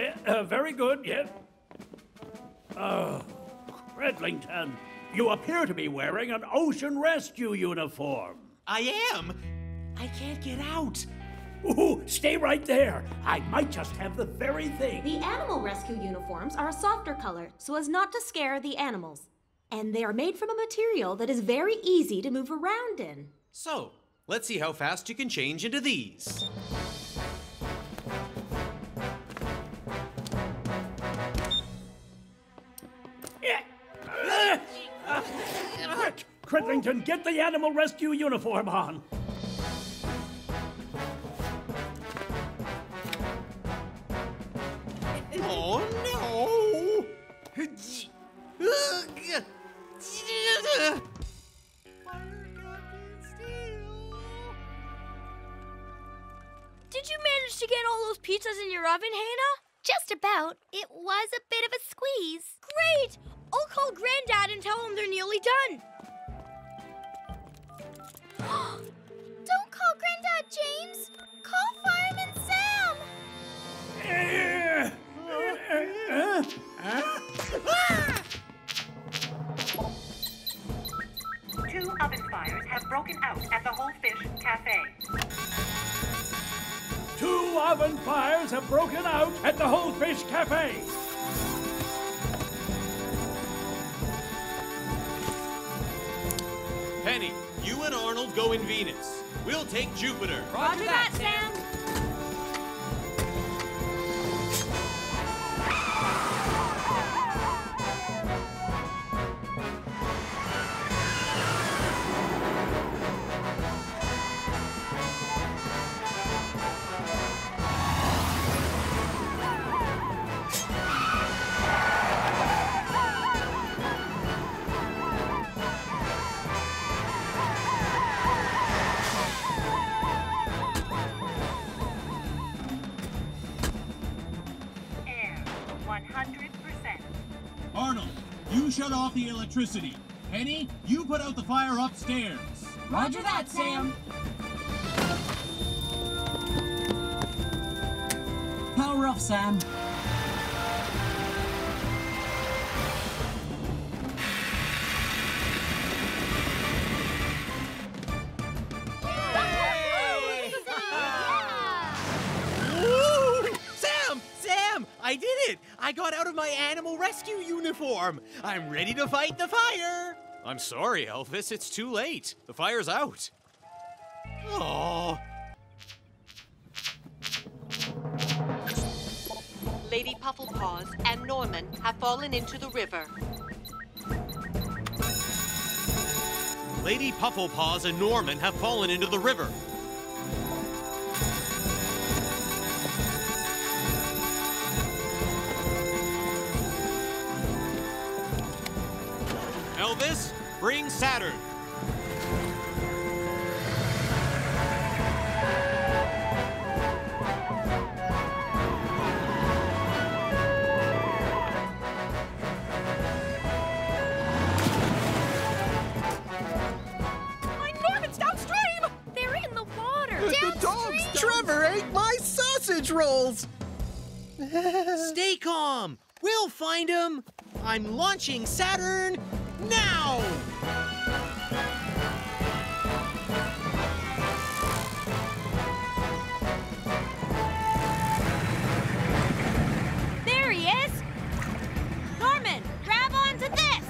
Eh, uh, very good, yes. Oh, Cridlington, you appear to be wearing an ocean rescue uniform. I am. I can't get out. Ooh, stay right there. I might just have the very thing. The animal rescue uniforms are a softer color so as not to scare the animals. And they are made from a material that is very easy to move around in. So, let's see how fast you can change into these. Cridlington, get the animal rescue uniform on. Oh no! Did you manage to get all those pizzas in your oven, Hannah? Just about. It was a bit of a squeeze. Great! I'll call Granddad and tell him they're nearly done. Don't call Granddad James. Call Fireman Sam. Two oven fires have broken out at the Whole Fish Cafe. Two oven fires have broken out at the Whole Fish Cafe. Penny, you and Arnold go in Venus. We'll take Jupiter. Roger that, Sam. You shut off the electricity. Penny, you put out the fire upstairs. Roger that, Sam. Power off, Sam. Woo! Sam! Sam! I did it! I got out of my animal rescue uniform. I'm ready to fight the fire. I'm sorry, Elvis. It's too late. The fire's out. Oh. Lady Pufflepaws and Norman have fallen into the river. Lady Pufflepaws and Norman have fallen into the river. Ate my sausage rolls! Stay calm. We'll find him. I'm launching Saturn now. There he is! Norman, grab onto this!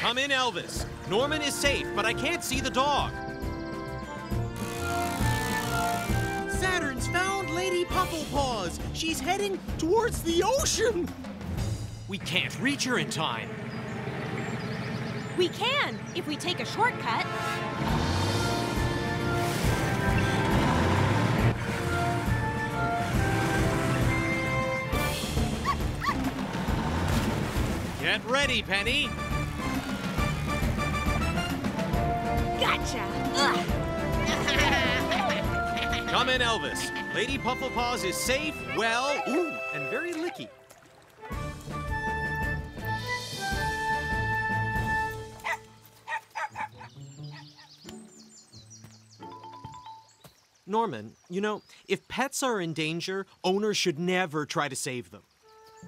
Come in, Elvis. Norman is safe, but I can't see the dog. She's heading towards the ocean. We can't reach her in time. We can if we take a shortcut. Get ready, Penny. Gotcha! Ugh. Come in, Elvis. Lady Pufflepaws is safe, well, ooh, and very licky. Norman, you know, if pets are in danger, owners should never try to save them.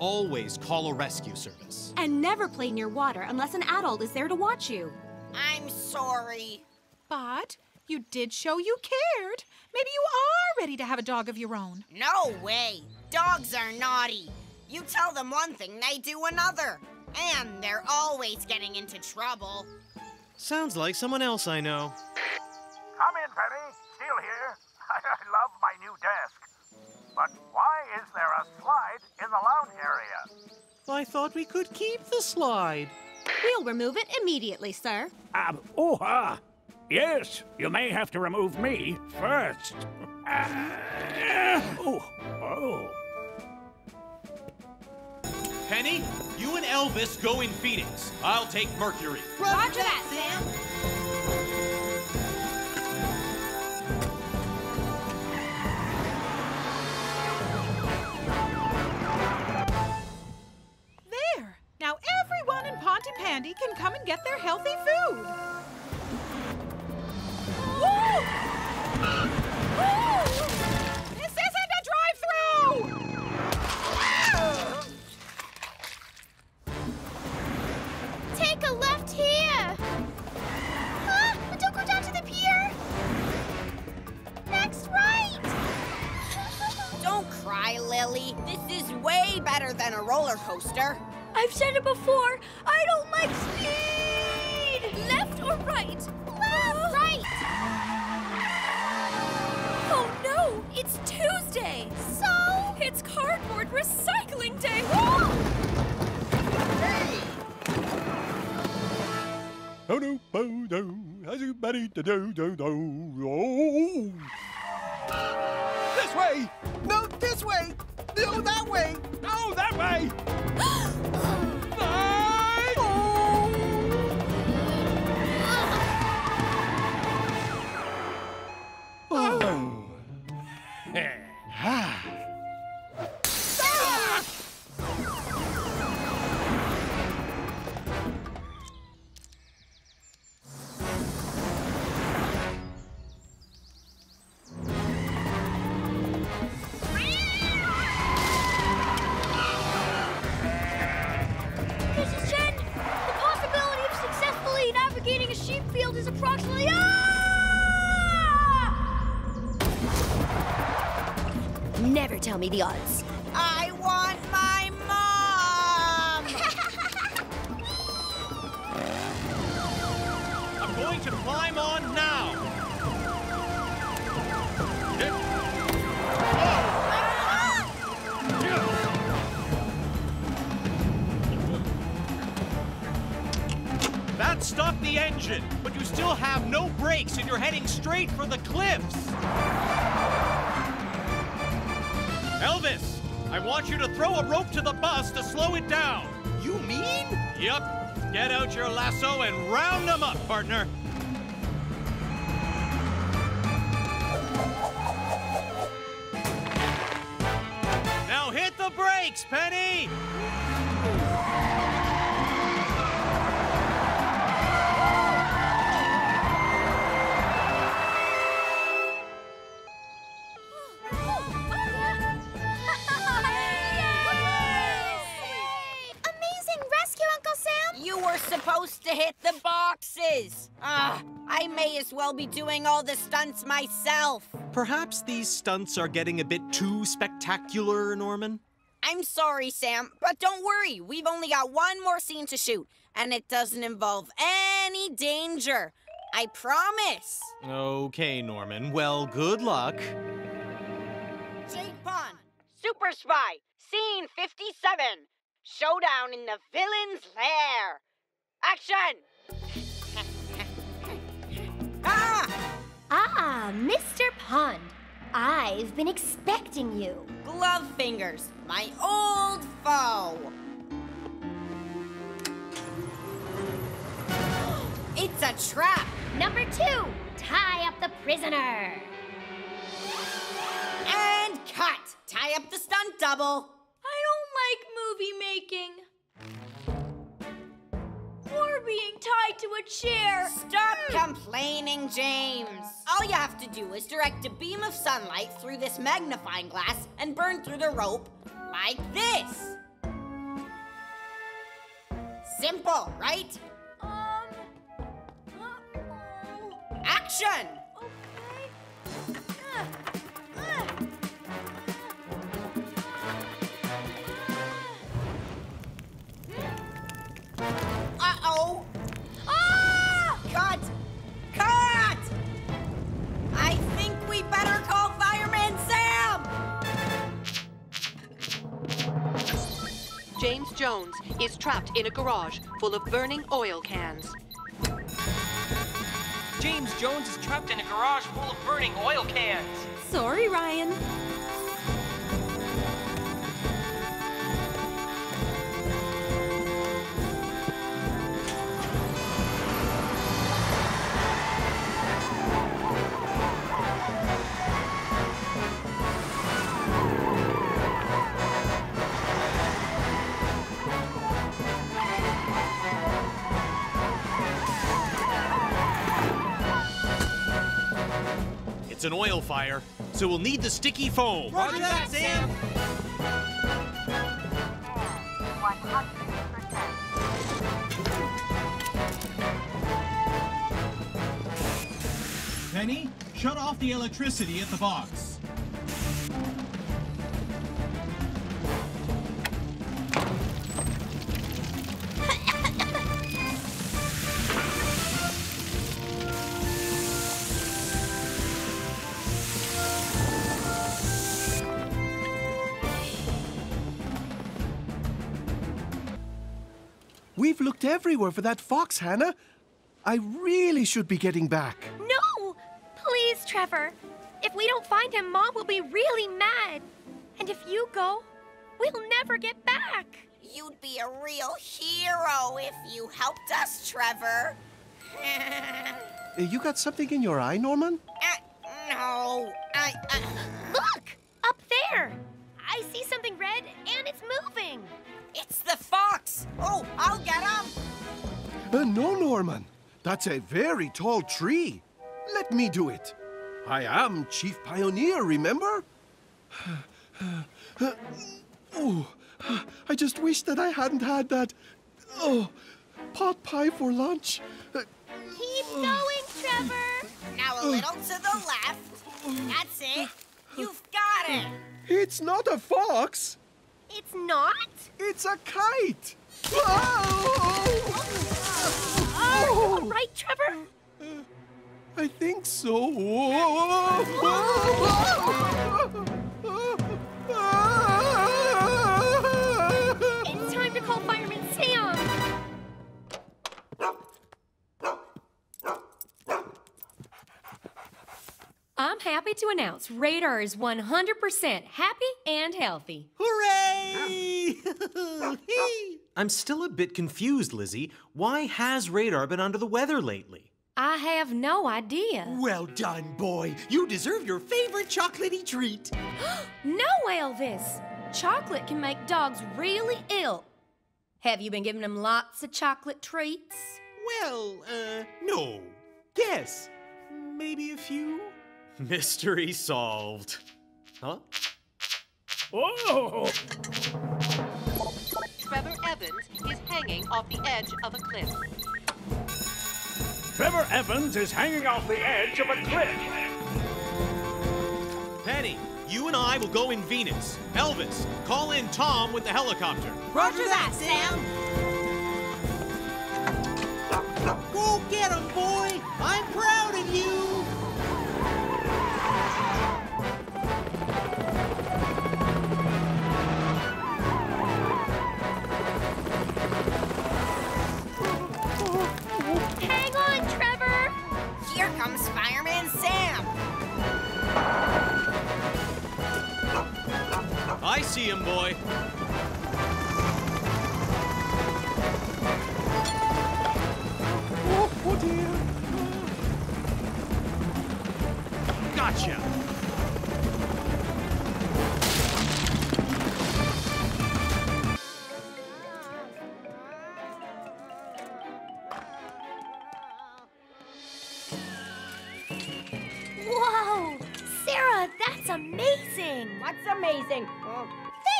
Always call a rescue service. And never play near water unless an adult is there to watch you. I'm sorry. But you did show you cared. Maybe you are ready to have a dog of your own. No way. Dogs are naughty. You tell them one thing, they do another. And they're always getting into trouble. Sounds like someone else I know. Come in, Penny. Still here. I love my new desk. But why is there a slide in the lounge area? I thought we could keep the slide. We'll remove it immediately, sir. Um, oh, ah. Yes, you may have to remove me first. oh, oh. Penny, you and Elvis go in Phoenix. I'll take Mercury. Roger that, Sam. There. Now everyone in Pontypandy can come and get their healthy food. This isn't a drive-through! Take a left here. Ah, but don't go down to the pier. Next right. Don't cry, Lily. This is way better than a roller coaster. I've said it before. I don't like speed. Left or right? No, no, everybody do do do do. Oh. This way! No, this way! No, that way! Oh, that way! to to slow it down. You mean? Yep. Get out your lasso and round them up, partner. Now hit the brakes, Penny! Were supposed to hit the boxes. Ah, I may as well be doing all the stunts myself. Perhaps these stunts are getting a bit too spectacular, Norman? I'm sorry, Sam, but don't worry. We've only got one more scene to shoot, and it doesn't involve any danger. I promise. Okay, Norman. Well, good luck. Jake Pond, Super Spy, Scene 57. Showdown in the villain's lair. Action! ah! Ah, Mr. Pond. I've been expecting you. Glove fingers, my old foe. It's a trap. Number two, tie up the prisoner. And cut. Tie up the stunt double. I don't like movie making. Or being tied to a chair. Stop complaining, James. All you have to do is direct a beam of sunlight through this magnifying glass and burn through the rope like this. Simple, right? Um. Action! James Jones is trapped in a garage full of burning oil cans. James Jones is trapped in a garage full of burning oil cans. Sorry, Ryan. It's an oil fire, so we'll need the sticky foam. Roger that, Sam! Penny, shut off the electricity at the box. We've looked everywhere for that fox, Hannah. I really should be getting back. No! Please, Trevor. If we don't find him, Mom will be really mad. And if you go, we'll never get back. You'd be a real hero if you helped us, Trevor. Uh, You got something in your eye, Norman? Uh, no, I. I Look! Up there! I see something red and it's moving. It's the fox. Oh, I'll get him. Uh, no, Norman. That's a very tall tree. Let me do it. I am Chief Pioneer, remember? oh, I just wish that I hadn't had that. Oh, pot pie for lunch. Keep going, Trevor. Now a little to the left. That's it. You've got it. It's not a fox. It's not? It's a kite. Oh, all right, Trevor. I think so. I'm happy to announce Radar is 100% happy and healthy. Hooray! I'm still a bit confused, Lizzie. Why has Radar been under the weather lately? I have no idea. Well done, boy. You deserve your favorite chocolatey treat. No, Elvis! Chocolate can make dogs really ill. Have you been giving them lots of chocolate treats? Well, uh, no. Guess. Maybe a few? Mystery solved. Huh? Oh! Trevor Evans is hanging off the edge of a cliff. Trevor Evans is hanging off the edge of a cliff. Penny, you and I will go in Venus. Elvis, call in Tom with the helicopter. Roger that, Sam. Go get him, boy! I'm proud of you! Comes Fireman Sam. I see him, boy. Oh, oh dear. Gotcha. Amazing. Oh,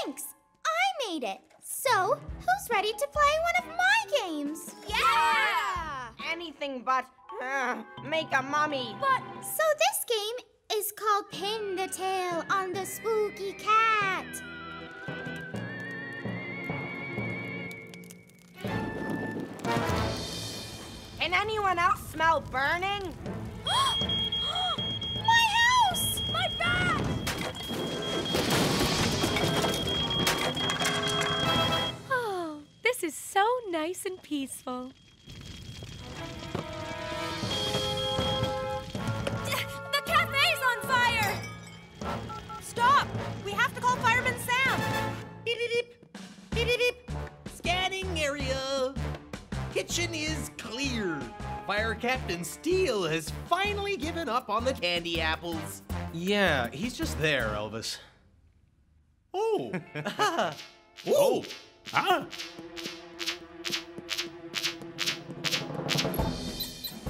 Thanks! I made it. So, who's ready to play one of my games? Yeah! Anything but uh, make a mummy. But so this game is called Pin the Tail on the Spooky Cat. Can anyone else smell burning? This is so nice and peaceful. The cafe's on fire! Stop! We have to call Fireman Sam! Beep, beep, beep. Beep, beep, beep. Scanning area. Kitchen is clear. Fire Captain Steele has finally given up on the candy apples. Yeah, he's just there, Elvis. Oh. Oh. oh. Huh?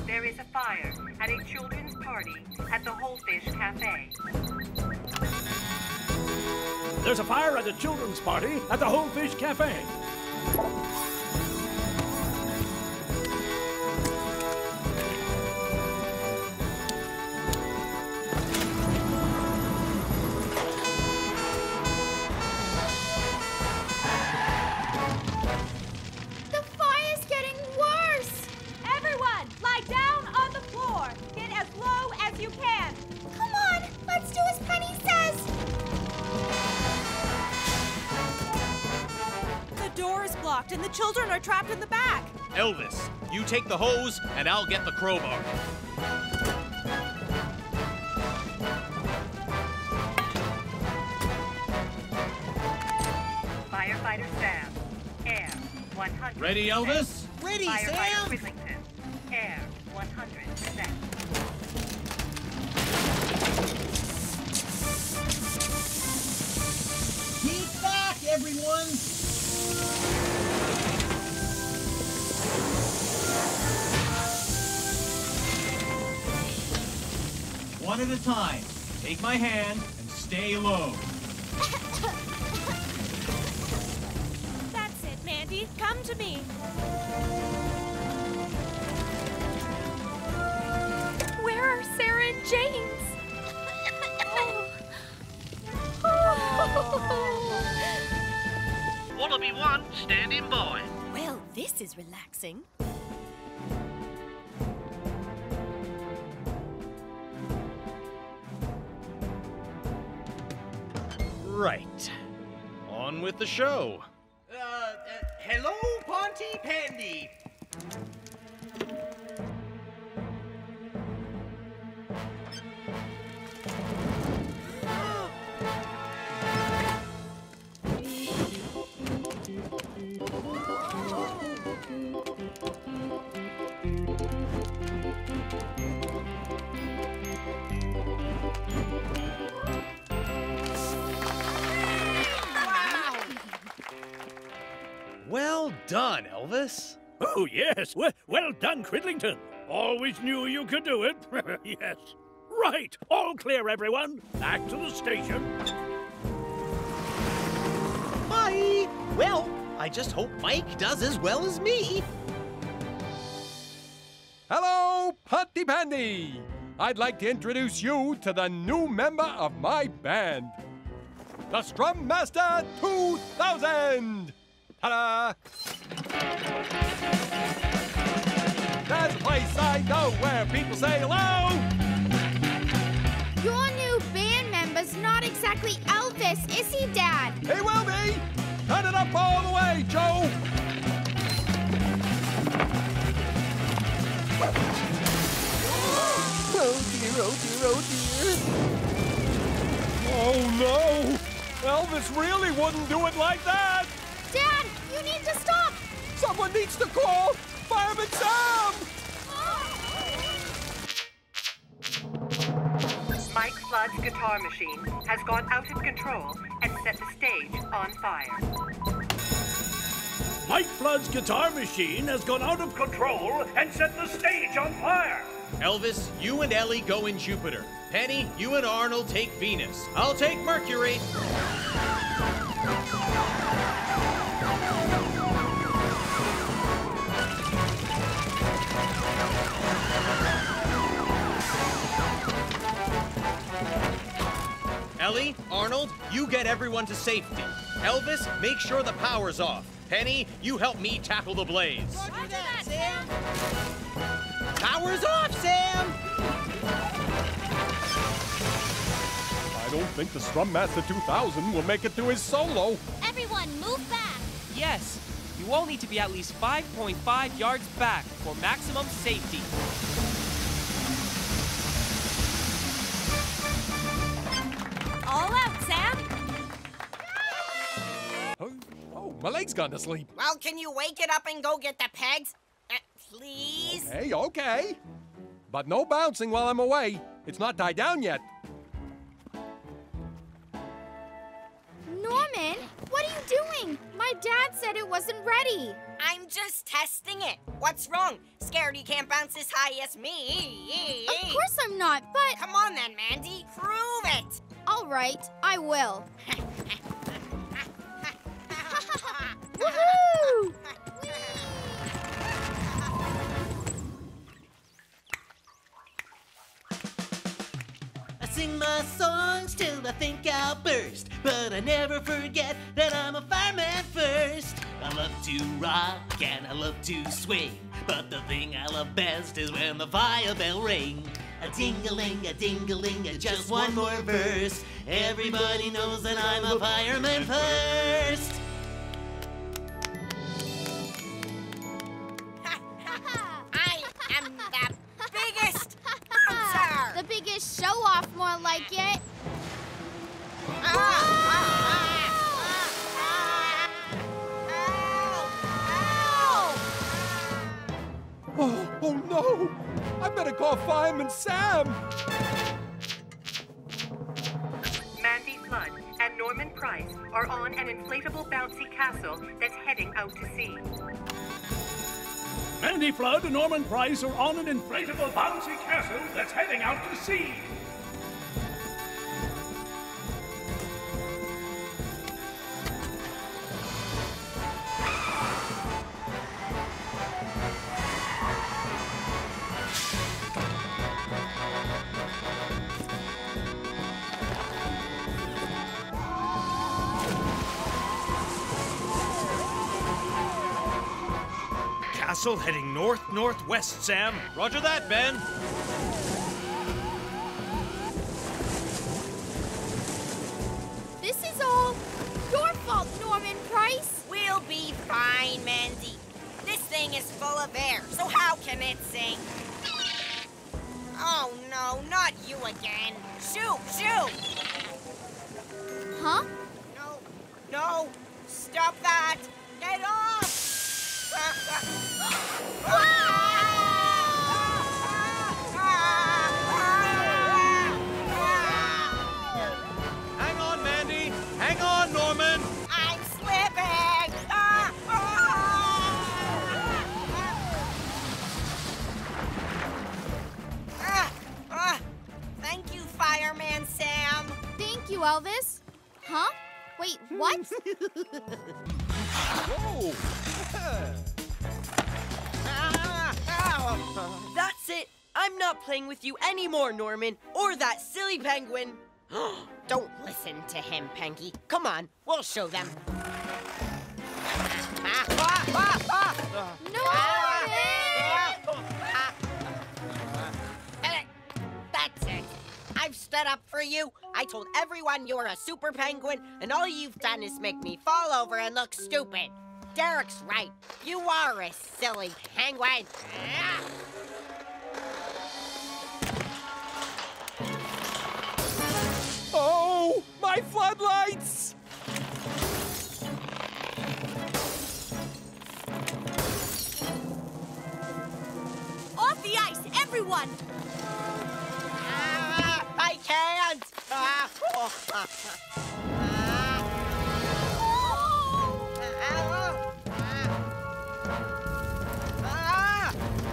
There is a fire at a children's party at the Wholefish Cafe. There's a fire at the children's party at the Whole Fish Cafe. Low as you can. Come on, let's do as Penny says. The door is blocked and the children are trapped in the back. Elvis, you take the hose and I'll get the crowbar. Firefighter Sam. Air 100. Ready, Elvis? Ready, Firefighter Sam? Cridlington. Air 100%. Everyone. One at a time. Take my hand and stay low. That's it, Mandy. Come to me. Where are Sarah and James? Wallaby 1, standing by. Well, this is relaxing. Right. On with the show. Uh, uh, hello, Pontypandy. Well done, Elvis. Oh, yes. Well, well done, Cridlington. Always knew you could do it. yes. Right. All clear, everyone. Back to the station. Bye. Well, I just hope Mike does as well as me. Hello, Pontypandy! I'd like to introduce you to the new member of my band, the Strum Master 2000! Ta-da! There's a place I know where people say hello! Your new band member's not exactly Elvis, is he, Dad? He will be! Turn it up all the way, Joe! Oh dear, oh dear, oh dear. Oh no! Elvis really wouldn't do it like that! Dad, you need to stop! Someone needs to call Fireman Sam! Mike Flood's guitar machine has gone out of control and set the stage on fire. Mike Flood's guitar machine has gone out of control and set the stage on fire. Elvis, you and Ellie go in Jupiter. Penny, you and Arnold take Venus. I'll take Mercury. Ellie, Arnold, you get everyone to safety. Elvis, make sure the power's off. Penny, you help me tackle the blaze. Roger that, Sam. Power's off, Sam. I don't think the Strum Master 2000 will make it through his solo. Everyone, move back. Yes, you all need to be at least 5.5 yards back for maximum safety. My leg's gone to sleep. Well, can you wake it up and go get the pegs? Uh, please? Hey, okay. But no bouncing while I'm away. It's not tied down yet. Norman, what are you doing? My dad said it wasn't ready. I'm just testing it. What's wrong? Scared you can't bounce as high as me? Of course I'm not, but. Come on then, Mandy. Prove it. All right, I will. I sing my songs till I think I'll burst, but I never forget that I'm a fireman first. I love to rock and I love to swing, but the thing I love best is when the fire bell rings. A ding-a-ling, a ding-a-ling, a just one more verse. Everybody knows that I'm a fireman first. I better call Fireman Sam! Mandy Flood and Norman Price are on an inflatable bouncy castle that's heading out to sea. Mandy Flood and Norman Price are on an inflatable bouncy castle that's heading out to sea. Castle heading north northwest, Sam. Roger that, Ben. This is all your fault, Norman Price. We'll be fine, Mandy. This thing is full of air, so how can it sink? Oh no, not you again. Shoot, shoot! Huh? No, no, stop that! That's it. I'm not playing with you anymore, Norman, or that silly penguin. Don't listen to him, Penky. Come on, we'll show them. Ah, I've stood up for you. I told everyone you're a super penguin, and all you've done is make me fall over and look stupid. Derek's right. You are a silly penguin. Ah. Oh, my floodlights! Off the ice, everyone! I can't.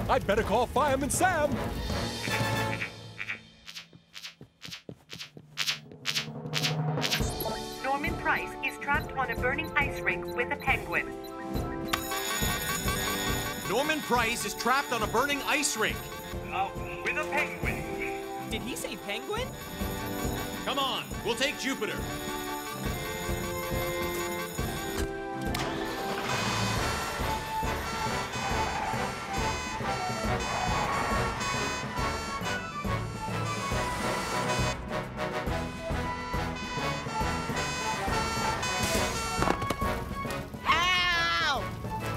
I'd better call Fireman Sam. Norman Price is trapped on a burning ice rink with a penguin. Norman Price is trapped on a burning ice rink. Uh, with a penguin. Did he say penguin? Come on, we'll take Jupiter. Ow!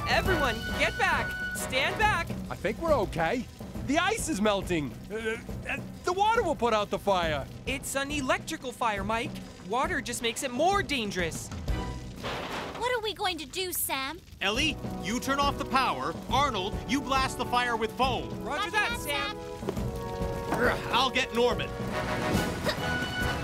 Everyone, get back! Stand back! I think we're okay. The ice is melting. Uh, the water will put out the fire. It's an electrical fire, Mike. Water just makes it more dangerous. What are we going to do, Sam? Ellie, you turn off the power. Arnold, you blast the fire with foam. Roger, that, Sam. Ugh, I'll get Norman.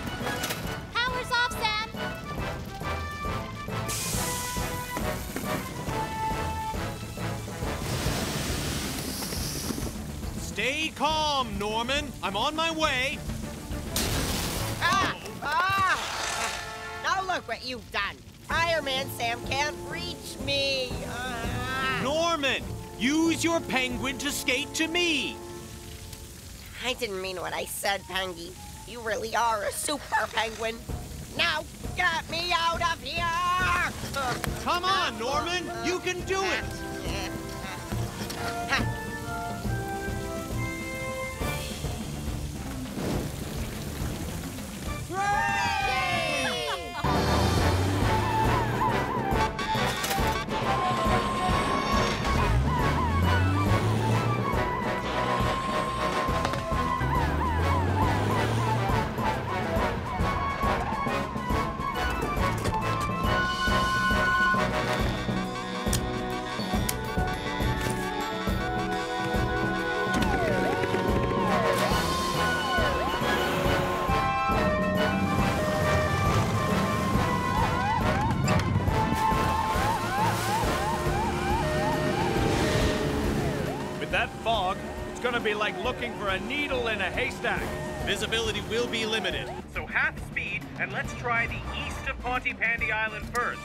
Stay calm, Norman. I'm on my way. Ah! Ah! Now look what you've done. Fireman Sam can't reach me. Ah. Norman, use your penguin to skate to me. I didn't mean what I said, Pengy. You really are a super penguin. Now, get me out of here! Come on, Norman. You can do it. With be like looking for a needle in a haystack. Visibility will be limited. So half speed, and let's try the east of Pontypandy Island first.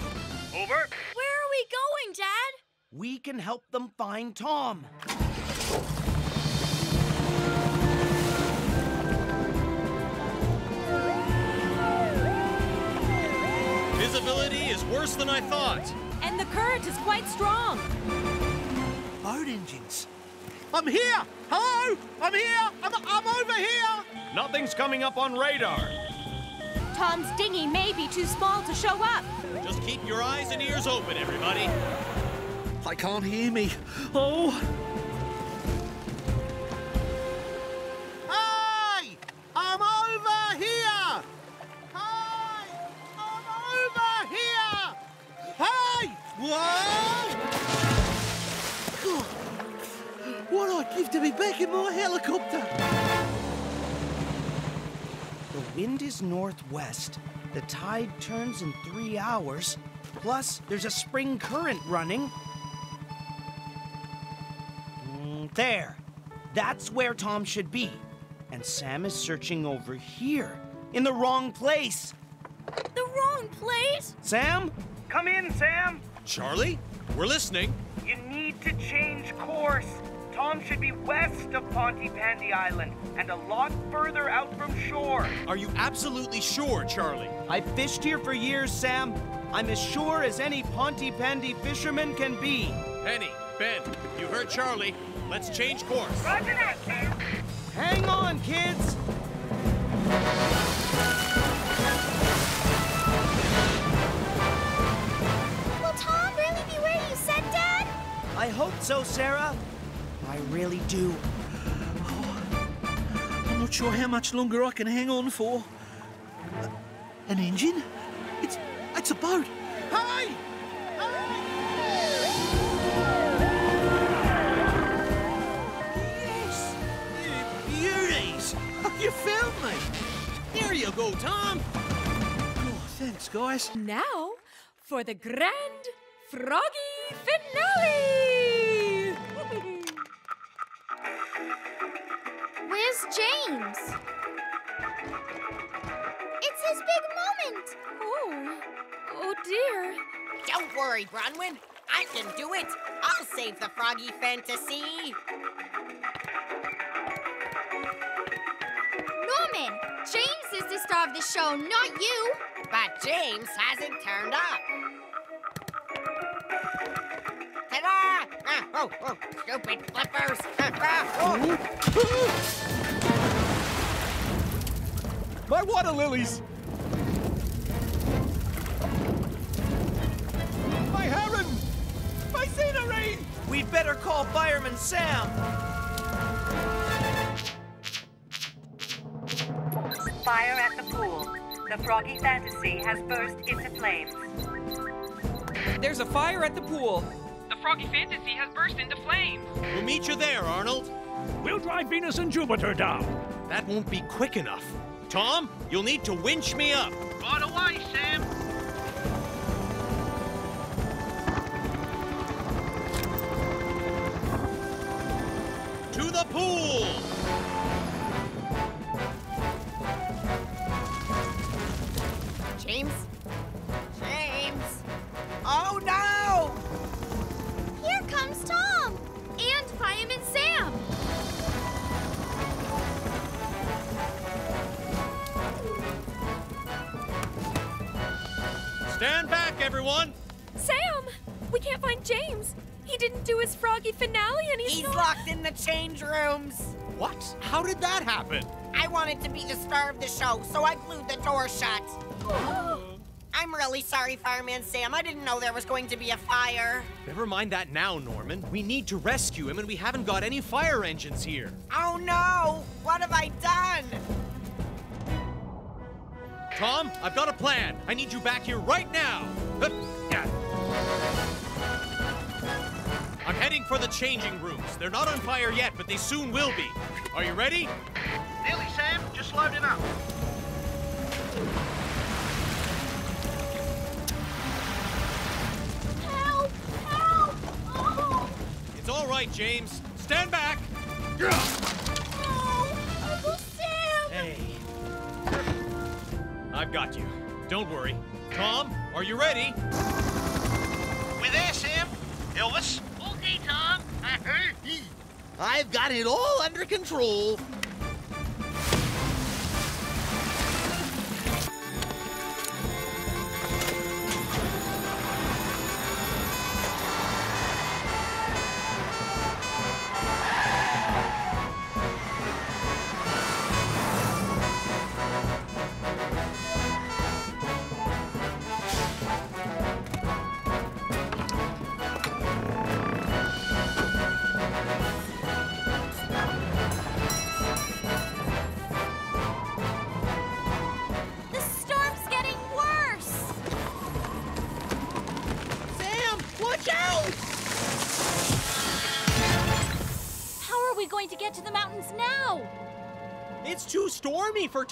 Over. Where are we going, Dad? We can help them find Tom. Visibility is worse than I thought. And the current is quite strong. Boat engines. I'm here! Hello! I'm here! I'm, I'm over here! Nothing's coming up on radar. Tom's dinghy may be too small to show up. Just keep your eyes and ears open, everybody. I can't hear me. Oh! Hey! I'm over here! Hey! I'm over here! Hey! Whoa! What I'd give to be back in my helicopter! The wind is northwest. The tide turns in three hours. Plus, there's a spring current running. Mm, There. That's where Tom should be. And Sam is searching over here, in the wrong place. The wrong place? Sam? Come in, Sam. Charlie, we're listening. You need to change course. Tom should be west of Pontypandy Island and a lot further out from shore. Are you absolutely sure, Charlie? I've fished here for years, Sam. I'm as sure as any Pontypandy fisherman can be. Penny, Ben, you heard Charlie. Let's change course. Roger that, Sam. Hang on, kids! Will Tom really be where you said, Dad? I hope so, Sarah. I really do. Oh, I'm not sure how much longer I can hang on for. Uh, An engine? It's it's a boat. Hey! Yes! You beauties! You found me! Here you go, Tom. Oh, thanks, guys. Now for the grand froggy finale! James. It's his big moment. Oh. Oh dear. Don't worry, Bronwyn. I can do it. I'll save the Froggy Fantasy. Norman, James is the star of the show, not you. But James hasn't turned up. Ah, oh, oh, stupid flippers. Ah, ah, oh. My water lilies! My heron! My scenery! We'd better call Fireman Sam. Fire at the pool. The Froggy Fantasy has burst into flames. There's a fire at the pool. The Froggy Fantasy has burst into flames. We'll meet you there, Arnold. We'll drive Venus and Jupiter down. That won't be quick enough. Tom, you'll need to winch me up. Right away, Sam. To the pool! James? James? Stand back, everyone! Sam! We can't find James. He didn't do his froggy finale and he's, He's not- locked in the change rooms. What? How did that happen? I wanted to be the star of the show, so I glued the door shut. I'm really sorry, Fireman Sam. I didn't know there was going to be a fire. Never mind that now, Norman. We need to rescue him, and we haven't got any fire engines here. Oh no! What have I done? Tom, I've got a plan. I need you back here right now. Yeah. I'm heading for the changing rooms. They're not on fire yet, but they soon will be. Are you ready? Nearly, Sam. Just loading up. Help! Help! Oh, It's all right, James. Stand back. I've got you. Don't worry. Tom, are you ready? We there, Sam? Elvis? Okay, Tom. I've got it all under control.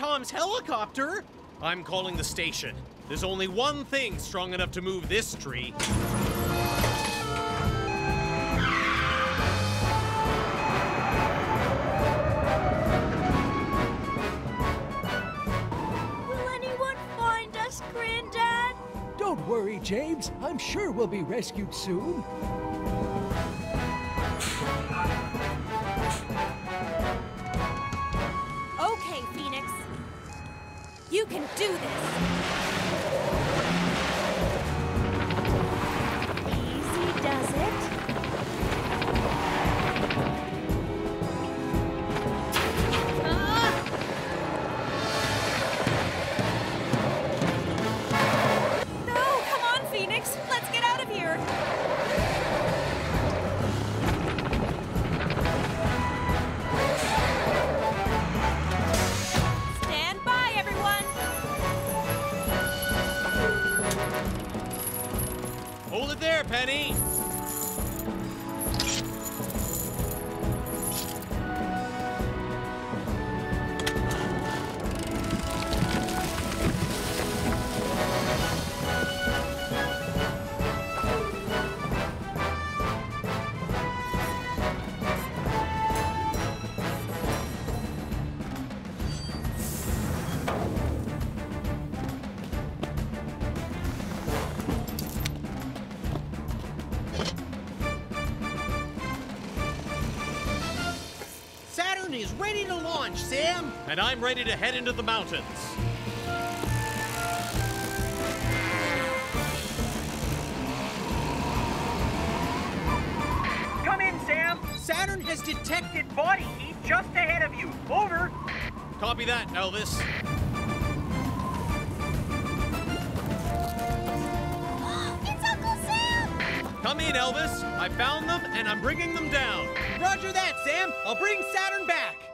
Tom's helicopter. I'm calling the station. There's only one thing strong enough to move this tree. Will anyone find us, Granddad? Don't worry, James. I'm sure we'll be rescued soon. Can do this. And I'm ready to head into the mountains. Come in, Sam. Saturn has detected body heat just ahead of you. Over. Copy that, Elvis. it's Uncle Sam! Come in, Elvis. I found them and I'm bringing them down. Roger that, Sam. I'll bring Saturn back.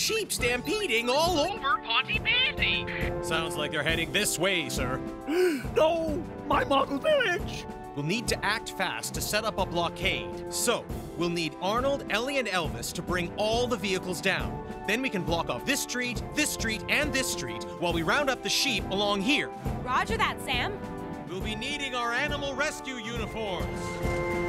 Sheep stampeding all over Pontypandy. Sounds like they're heading this way, sir. no! My model village! We'll need to act fast to set up a blockade. So, we'll need Arnold, Ellie, and Elvis to bring all the vehicles down. Then we can block off this street, this street, and this street while we round up the sheep along here. Roger that, Sam. We'll be needing our animal rescue uniforms.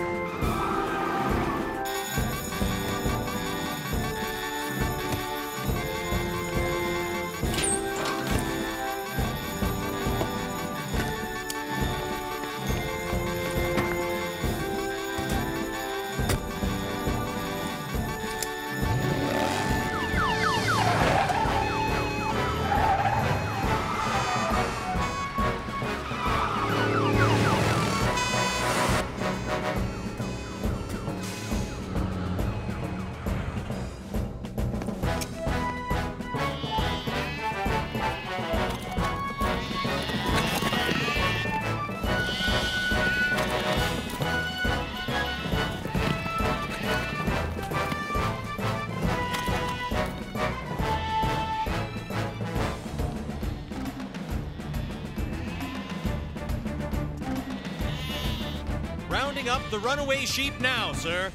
The runaway sheep now, sir.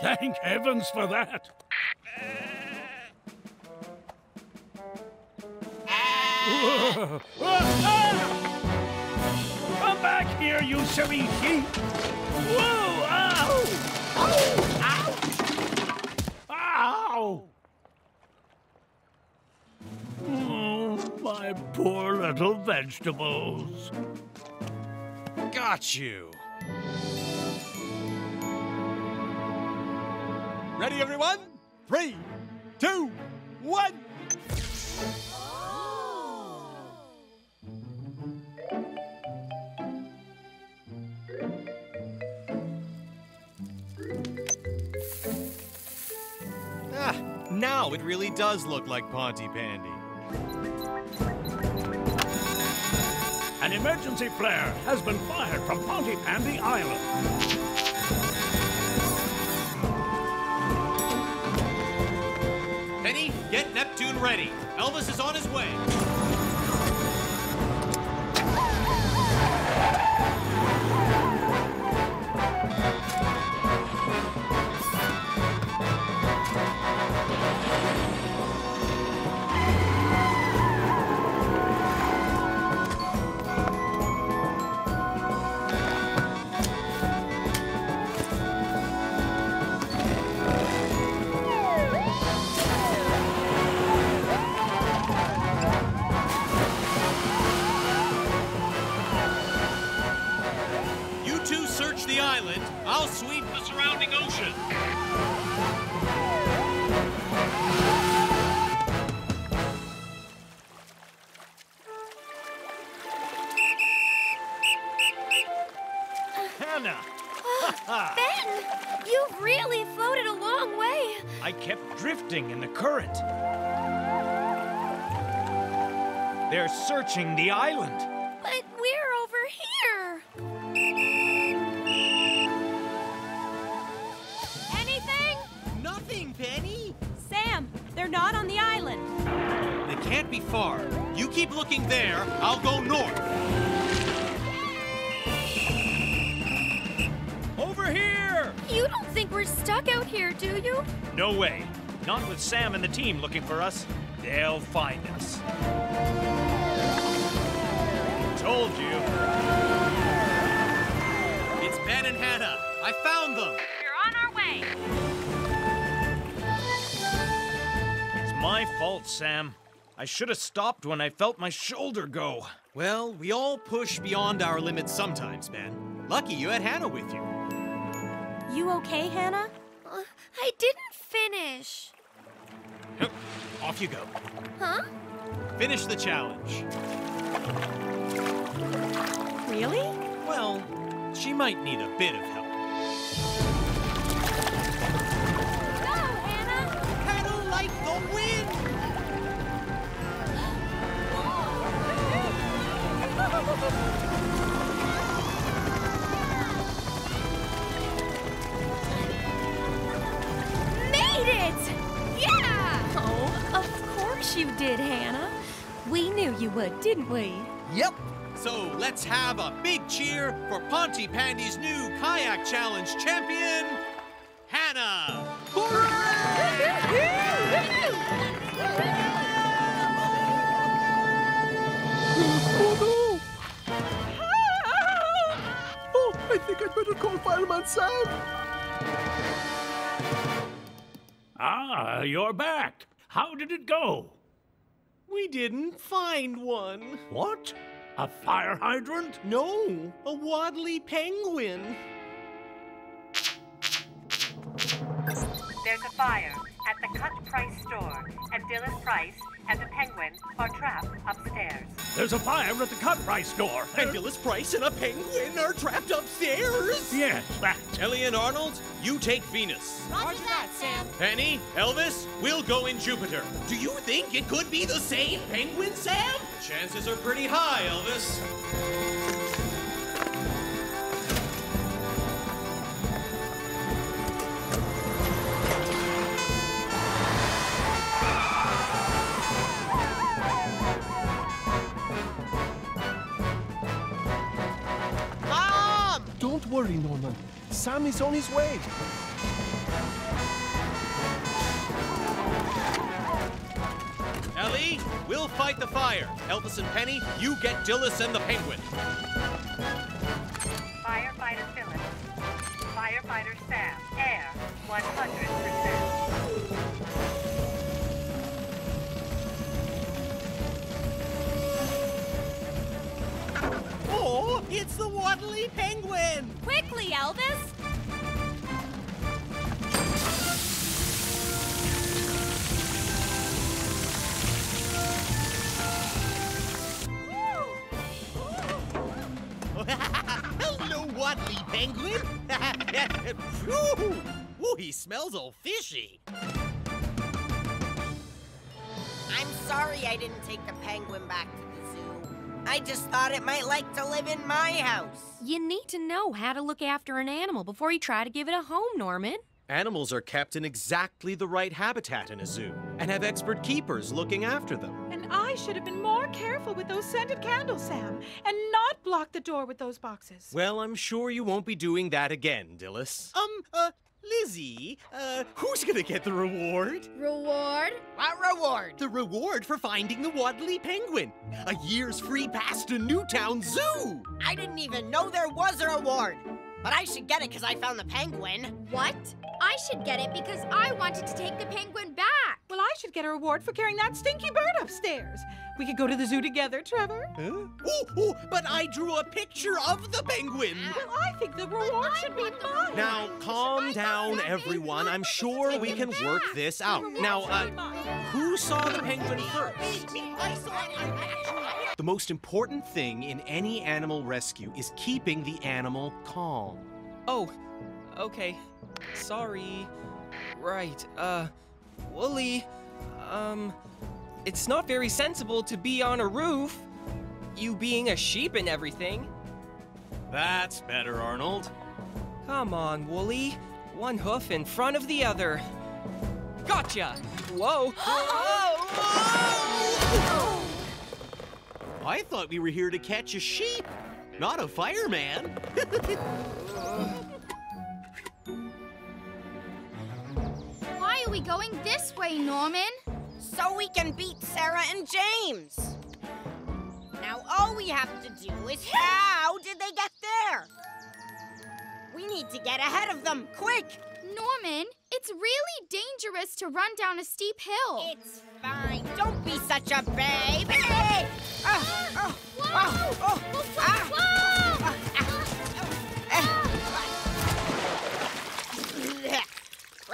Thank heavens for that. Come back here, you silly sheep! Whoa! Ow! Oh, my poor little vegetables. Got you. Ready, everyone? Three, two, one. Ah, now it really does look like Pontypandy. An emergency flare has been fired from Pontypandy Island. Penny, get Neptune ready. Elvis is on his way. I'll sweep the surrounding ocean. Hannah! Oh, ben, you've really floated a long way. I kept drifting in the current. They're searching the island. Keep looking there, I'll go north. Over here! You don't think we're stuck out here, do you? No way. Not with Sam and the team looking for us. They'll find us. Told you. It's Ben and Hannah. I found them. We're on our way. It's my fault, Sam. I should have stopped when I felt my shoulder go. Well, we all push beyond our limits sometimes, Ben. Lucky you had Hannah with you. You okay, Hannah? Uh, I didn't finish. Off you go. Huh? Finish the challenge. Really? Well, she might need a bit of help. Go, Hannah! Pedal like the wind! Made it! Yeah! Oh, of course you did, Hannah. We knew you would, didn't we? Yep. So let's have a big cheer for Pontypandy's new kayak challenge champion, Hannah. Oh I think I'd better call Fireman Sam. Ah, you're back. How did it go? We didn't find one. What? A fire hydrant? No, a waddly penguin. There's a fire at the Cut Price store, and Dilys Price and the Penguin are trapped upstairs. There's a fire at the cut price store. And Dilys Price and a penguin are trapped upstairs. Yes, that. Ellie and Arnold, you take Venus. Roger that, Sam. Penny, Elvis, we'll go in Jupiter. Do you think it could be the same penguin, Sam? Chances are pretty high, Elvis. Worry, Norman. Sam is on his way. Ellie, we'll fight the fire. Elvis and Penny, you get Dilys and the penguin. Firefighter Phillips. Firefighter Sam. Air. 100%. It's the waddly penguin. Quickly, Elvis! Hello, waddly penguin. Ooh, ooh, he smells all fishy. I'm sorry I didn't take the penguin back to the zoo. I just thought it might like to live in my house. You need to know how to look after an animal before you try to give it a home, Norman. Animals are kept in exactly the right habitat in a zoo and have expert keepers looking after them. And I should have been more careful with those scented candles, Sam, and not block the door with those boxes. Well, I'm sure you won't be doing that again, Dilys. Um, uh, Lizzie, uh, who's gonna get the reward? Reward? What reward? The reward for finding the Waddly Penguin. A year's free pass to Newtown Zoo. I didn't even know there was a reward. But I should get it because I found the penguin. What? I should get it because I wanted to take the penguin back. Well, I should get a reward for carrying that stinky bird upstairs. We could go to the zoo together, Trevor. Huh? Ooh, ooh, but I drew a picture of the penguin. Well, I think the reward should be mine. Now, calm down, everyone. I'm sure we can work this out. Now, uh, who saw the penguin first? The most important thing in any animal rescue is keeping the animal calm. Oh, okay. Sorry. Right, uh, Wooly, um, it's not very sensible to be on a roof. You being a sheep and everything. That's better, Arnold. Come on, Wooly. One hoof in front of the other. Gotcha! Whoa! I thought we were here to catch a sheep, not a fireman. Why are we going this way, Norman? So we can beat Sarah and James. Now all we have to do is how did they get there? We need to get ahead of them, quick! Norman, it's really dangerous to run down a steep hill. It's fine. Don't be such a baby. Ah, ah, ah, oh, ah.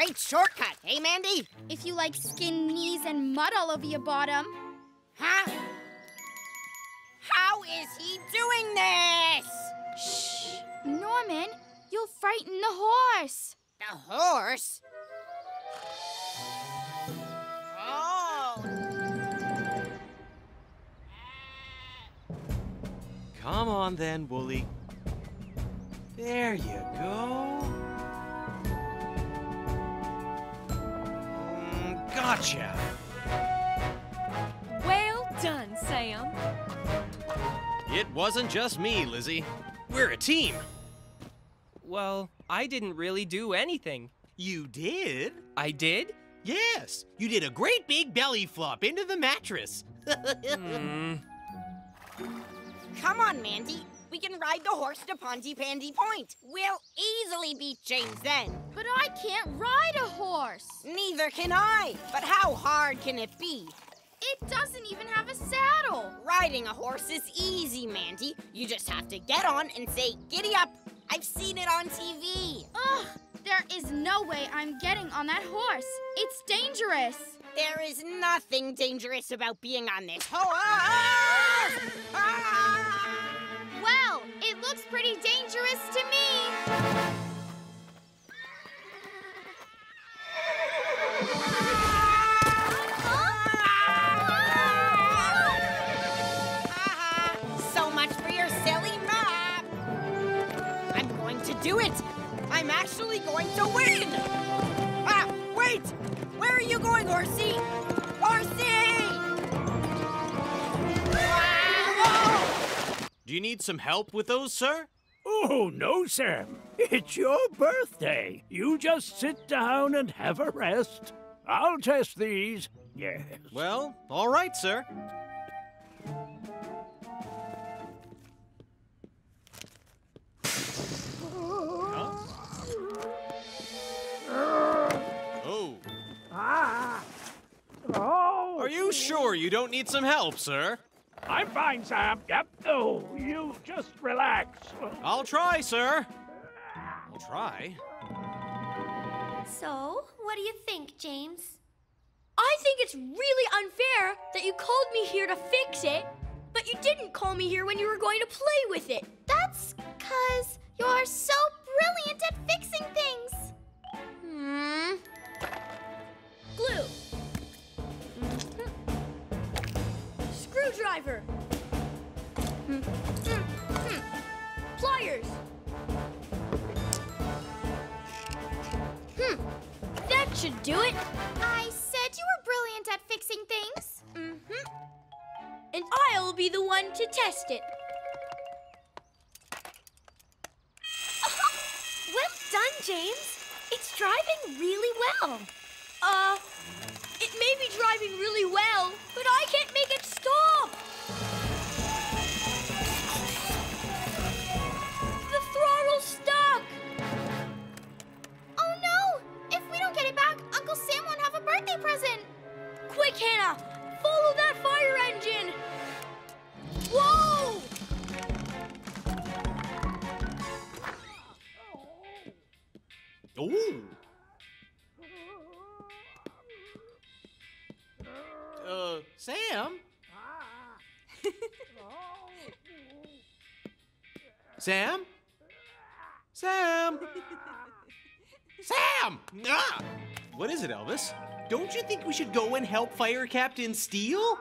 Great shortcut, hey Mandy? If you like skin, knees, and mud all over your bottom. Huh? How is he doing this? Shh! Norman, you'll frighten the horse. The horse? Oh. Come on then, Wooly. There you go. Gotcha. Well done, Sam. It wasn't just me, Lizzie. We're a team. Well, I didn't really do anything. You did? I did? Yes. You did a great big belly flop into the mattress. Hmm. Come on, Mandy. We can ride the horse to Pontypandy Point. We'll easily beat James then. But I can't ride a horse. Neither can I. But how hard can it be? It doesn't even have a saddle. Riding a horse is easy, Mandy. You just have to get on and say, giddy up. I've seen it on TV. Ugh, there is no way I'm getting on that horse. It's dangerous. There is nothing dangerous about being on this horse. It looks pretty dangerous to me. So much for your silly map. I'm going to do it. I'm actually going to win. Ah, wait. Where are you going, Horsey? Do you need some help with those, sir? Oh, no, Sam. It's your birthday. You just sit down and have a rest. I'll test these. Yes. Well, all right, sir. Oh. Ah. Oh. Are you sure you don't need some help, sir? I'm fine, Sam. Yep. Oh, you just relax. I'll try, sir. I'll try. So, what do you think, James? I think it's really unfair that you called me here to fix it, but you didn't call me here when you were going to play with it. That's because you're so brilliant at fixing things. Hmm. Glue. Screwdriver. Hmm. Hmm. Hmm. Pliers. Hmm. That should do it. I said you were brilliant at fixing things. Mm-hmm. And I'll be the one to test it. Well done, James. It's driving really well. Uh, it may be driving really well, but I can't make it present. Quick, Hannah, follow that fire engine. Whoa! Ooh. Uh, Sam? Sam? Sam? Sam! Ah! What is it, Elvis? Don't you think we should go and help Fire Captain Steele?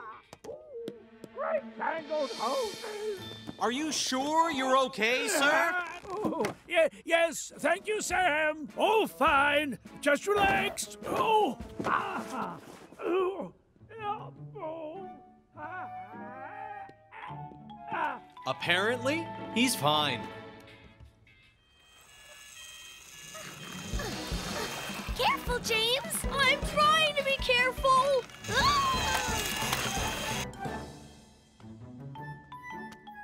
Great tangled hoses. Are you sure you're okay, sir? Oh, yeah, yes, thank you, Sam. Oh, fine. Just relax. Oh, ah, oh, oh, ah, ah. Apparently, he's fine. Careful, James! I'm trying to be careful! Ah!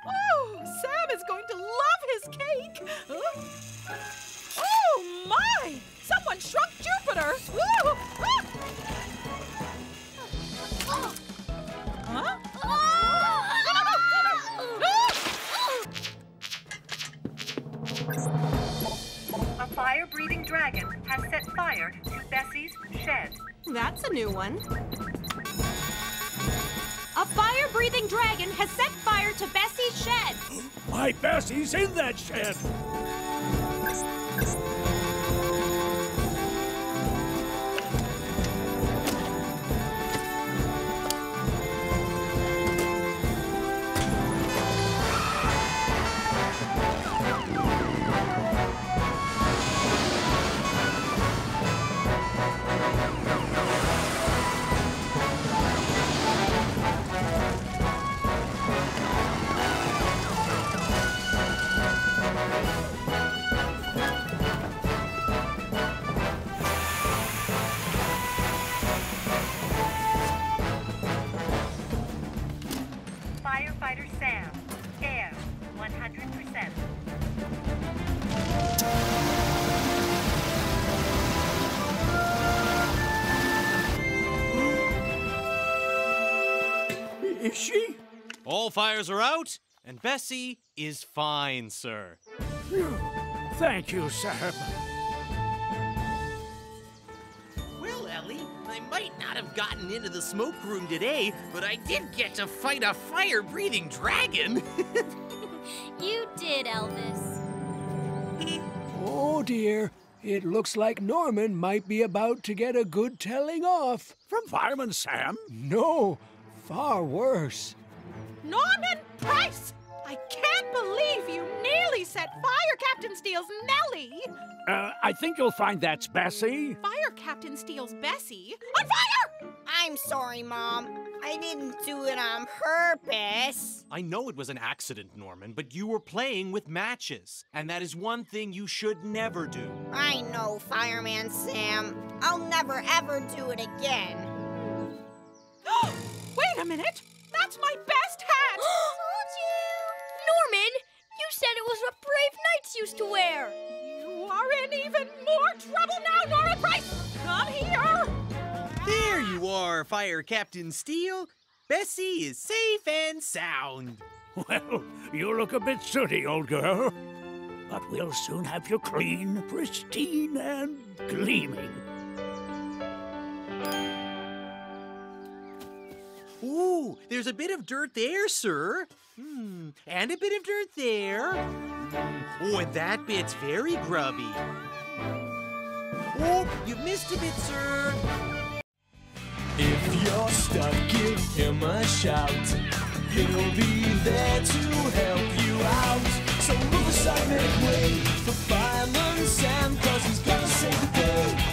Oh, Sam is going to love his cake! Oh, my! Someone Bessie's in that shed. All fires are out, and Bessie is fine, sir. Thank you, Sam. Well, Ellie, I might not have gotten into the smoke room today, but I did get to fight a fire-breathing dragon. You did, Elvis. Oh dear, it looks like Norman might be about to get a good telling off. From Fireman Sam? No, far worse. Norman Price! I can't believe you nearly set fire Captain Steele's Nellie! Uh, I think you'll find that's Bessie. Fire Captain Steele's Bessie? On fire! I'm sorry, Mom. I didn't do it on purpose. I know it was an accident, Norman, but you were playing with matches, and that is one thing you should never do. I know, Fireman Sam. I'll never ever do it again. Wait a minute! That's my best hat! Told you! Norman, you said it was what brave knights used to wear. You are in even more trouble now, Norman Price! Come here! there you are, Fire Captain Steele. Bessie is safe and sound. Well, you look a bit sooty, old girl. But we'll soon have you clean, pristine, and gleaming. Ooh, there's a bit of dirt there, sir. Hmm, and a bit of dirt there. Oh, and that bit's very grubby. Oh, you missed a bit, sir. If you're stuck, give him a shout. He'll be there to help you out. So move aside, make way for Fireman Sam, cause he's gonna save the day.